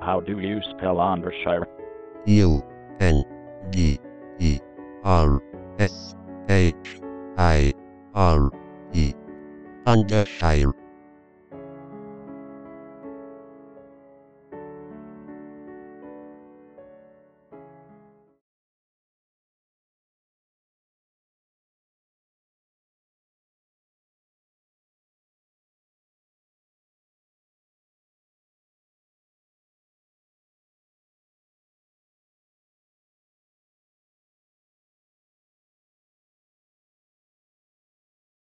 How do you spell Undershire? U N D E R S H I R E. Undershire.